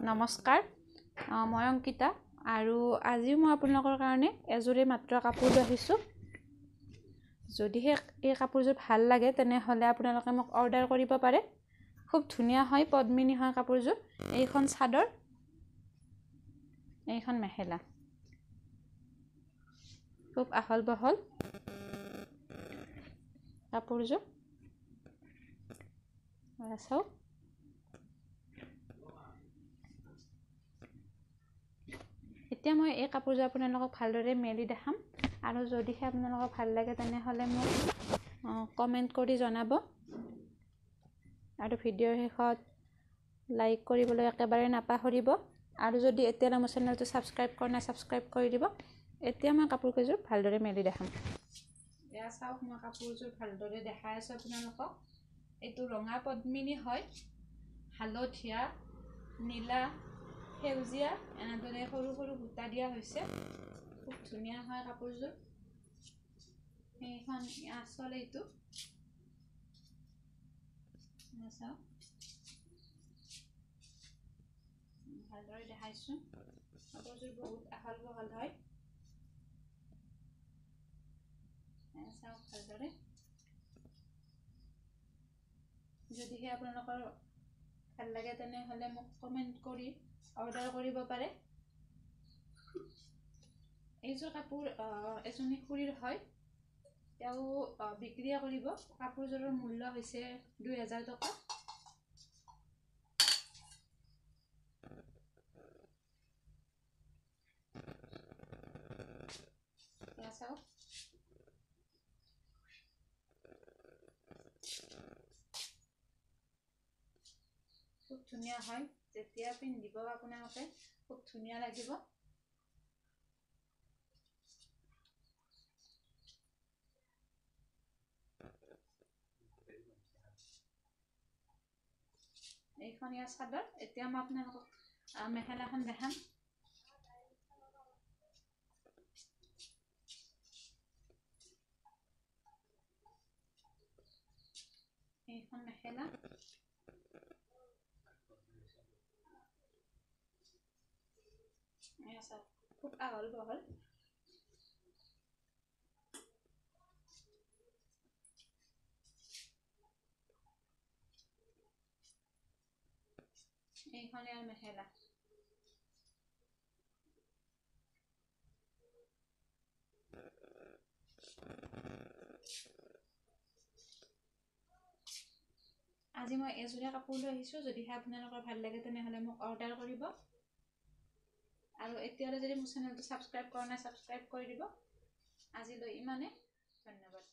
নমস্কাৰ। মই অংকিতা আৰু আজিও মই আপোনালোকৰ কাৰণে এযোৰে মাত্ৰ কাপোৰ আহিছোঁ যদিহে এই কাপোৰযোৰ ভাল লাগে তেনেহ'লে আপোনালোকে মোক অৰ্ডাৰ কৰিব পাৰে। খুব ধুনীয়া হয় পদ্মিনী হয় কাপোৰযোৰ। এইখন চাদৰ এইখন মেখেলা। খুব আহল বহল কাপোৰযোৰ। চাওক। এতিয়া মই এই কাপোৰযোৰ আপোনালোকক ভালদৰে মেলি দেখাম। আৰু যদিহে আপোনালোকক ভাল লাগে তেনেহ'লে মোক কমেণ্ট কৰি জনাব। আৰু ভিডিঅ'ৰ শেষত লাইক কৰিবলৈ একেবাৰে নাপাহৰিব। আৰু যদি এতিয়ালৈ মোৰ চেনেলটো ছাবস্ক্ৰাইব কৰা নাই ছাবস্ক্ৰাইব কৰি দিব। এতিয়া মই কাপোৰকেইযোৰ ভালদৰে মেলি দেখাম। এয়া চাওক মই কাপোৰযোৰ ভালদৰে দেখাই আছোঁ আপোনালোকক। এইটো ৰঙা পদ্মিনী হয়। হালধীয়া নীলা। সেউজীয়া এনেদৰে সৰু সৰু বুটা দিয়া হৈছে। খুব ধুনীয়া হয় কাপোৰযোৰ। সেইখন আচল এইটো। চাওক ভালদৰে দেখাইছোঁ। কাপোৰযোৰ বহুত আহল বহল হয়। চাওক ভালদৰে। যদিহে আপোনালোকৰ ভাল লাগে তেনেহ'লে মোক কমেণ্ট কৰি অৰ্ডাৰ কৰিব পাৰে। এইযোৰ কাপোৰ এজনী খুৰীৰ হয়। তেওঁ বিক্ৰীয়ে কৰিব। কাপোৰযোৰৰ মূল্য হৈছে দুই হাজাৰ টকা। চাওক। ধুনীয়া হয়। যেতিয়া পিন্ধিব আপোনালোকে খুব ধুনীয়া লাগিব। এইখন ইয়াৰ চাদৰ। এতিয়া মই আপোনালোকক মেখেলাখন দেখাম। এইখন মেখেলা। খুব আহল বহল এইখন ইয়াৰ মেখেলা আজি মই এযোৰে কাপোৰ লৈ আহিছোঁ যদিহে আপোনালোকৰ ভাল লাগে তেনেহ'লে মোক অৰ্ডাৰ কৰিব। আৰু এতিয়ালৈ যদি মোৰ চেনেলটো ছাবস্ক্ৰাইব কৰা নাই ছাবস্ক্ৰাইব কৰি দিব। আজিলৈ ইমানে ধন্যবাদ।